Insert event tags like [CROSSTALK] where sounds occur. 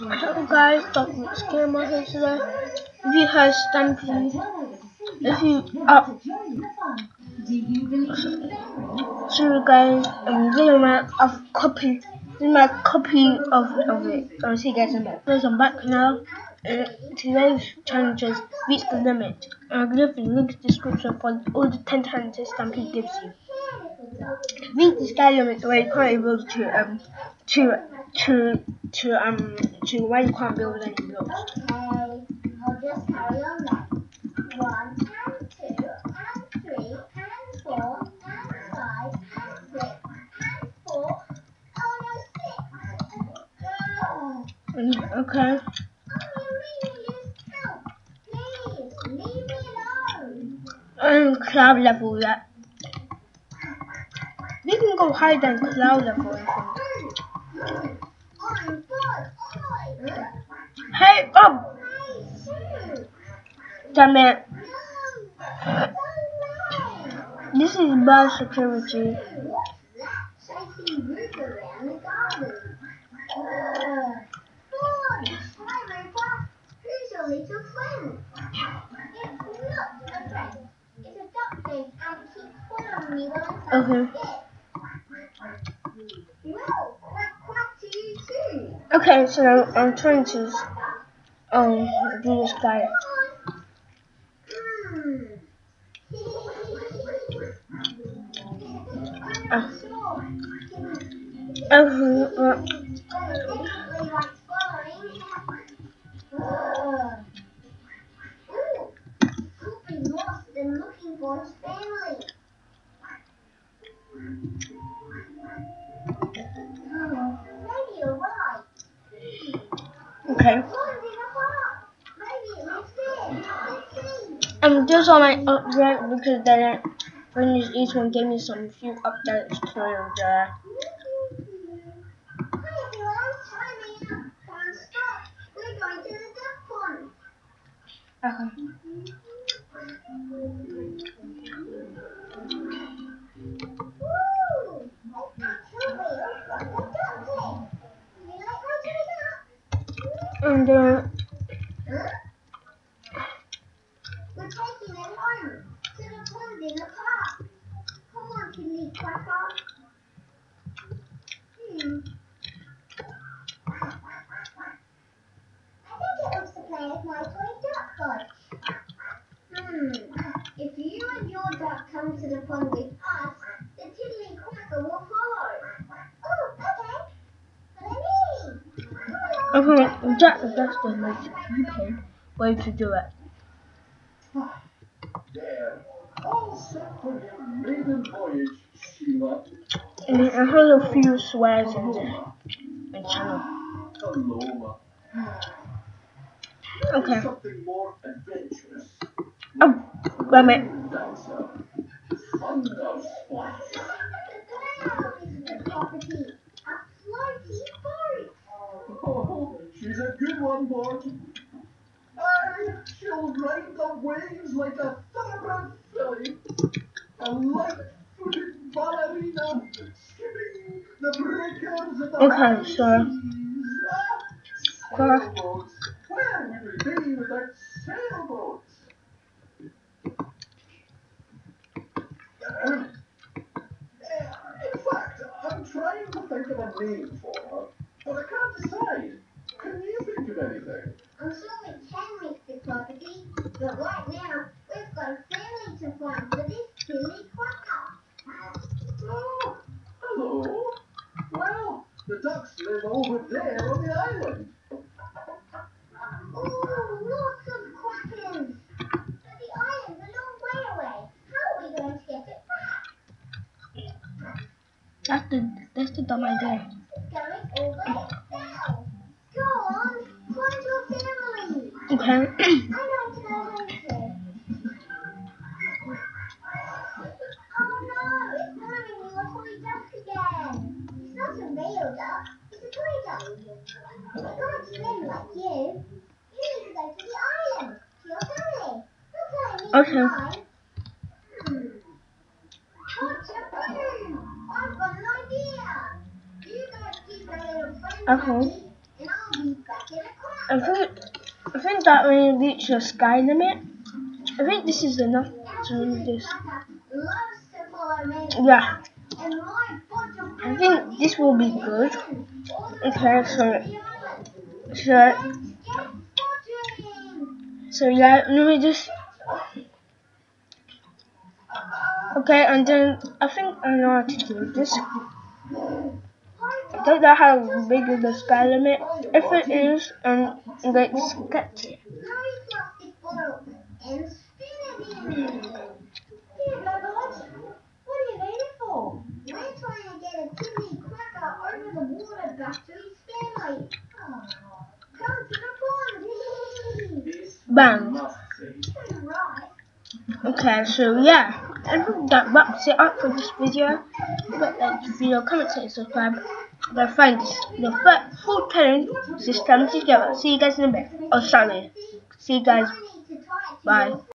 Hello guys, Dr. Scammer here today. If you heard Stampede, if you up, so guys, um, this is my I've copy, this is my copy of of it. I'll see you guys in minute. Guys, I'm back now. Uh, today's challenge is reach the limit. I'll leave the link description for all the 10 challenges Stampede gives you. Reach the sky limit where you can't able to um to to to um to where you can't build any blocks. Okay. One and. And cloud level yet. We can go higher than cloud level. I think. I'm bored. Oi. Hey shoot. Damn it! This is bad security. Okay. Okay, so I'm trying to um do this guy. Hmm. Uh, uh, uh, looking for his. Those are my uh, upgrade because then when you each one gave me some few updates to the Hi everyone, time me up. Time stop. We're going to the duck pond. okay. Woo! It's got two wheels. The duck's head. You like riding a duck? And uh, Huh? We're taking it home to the pond in the park. Come on, Tilly Quacker. I think it looks to play with my toy duck. Hmm. If you and your duck come to the pond with us, the Tiddly Quacker will follow. Oh, okay. Follow me. Come on. okay, that that's the most stupid way to do it. [SIGHS] There. All set for your maiden voyage. And I heard a few swears in the, the channel. Okay. Oh, wait a minute. Oh, she's a good one. Aye, she'll ride the waves like a thoroughbred filly. A light-footed ballerina skipping the breakers of the Okay, high so- seas. Ah, Car- sailboats. Where would we be without sailboats? Uh, In fact, I'm trying to think of a name for her, but I can't decide. Can you think of anything? I'm sure we can make the property, but right now we've got a family to find for this silly quacker. Oh, hello. Well, the ducks live over there on the island. Ooh, lots of quackers. But the island's a long way away. How are we going to get it back? That's the that's the dumb idea. It's going over itself. Go on, find your family. Okay. Your Okay. friend Okay. I think I think that when you reach the sky limit, I think this is enough to do this. Yeah, I think this will be good. Okay, so so Get yeah, let me just. Okay, and then I think I know how to do this. I don't know how big is the sky limit. If it is, um, let's sketch it. Trying to get a cracker over the water back to his family. Oh, come to the pond. Bang. Okay, so yeah, I think that wraps it up for this video. But like the video, comment, and subscribe. Then find the full challenge system together. See you guys in a bit. Oh, sorry. See you guys. Bye.